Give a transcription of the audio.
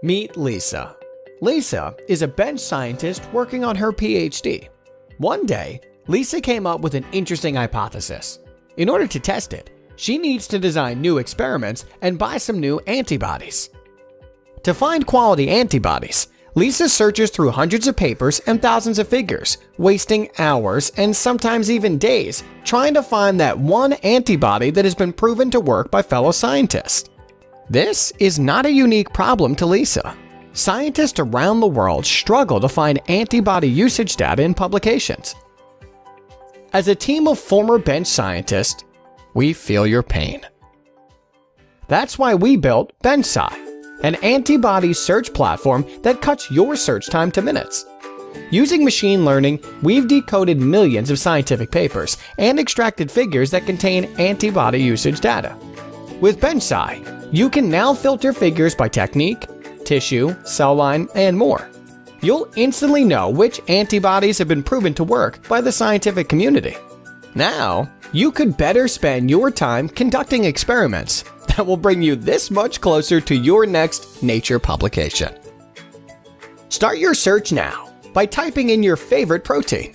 Meet Lisa. Lisa is a bench scientist working on her PhD. One day, Lisa came up with an interesting hypothesis. In order to test it, she needs to design new experiments and buy some new antibodies. To find quality antibodies, Lisa searches through hundreds of papers and thousands of figures, wasting hours and sometimes even days trying to find that one antibody that has been proven to work by fellow scientists. This is not a unique problem to Lisa. Scientists around the world struggle to find antibody usage data in publications. As a team of former bench scientists, we feel your pain. That's why we built BenchSci, an antibody search platform that cuts your search time to minutes. Using machine learning, we've decoded millions of scientific papers and extracted figures that contain antibody usage data. With BenchSci, you can now filter figures by technique, tissue, cell line, and more. You'll instantly know which antibodies have been proven to work by the scientific community. Now, you could better spend your time conducting experiments that will bring you this much closer to your next Nature publication. Start your search now by typing in your favorite protein